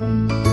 嗯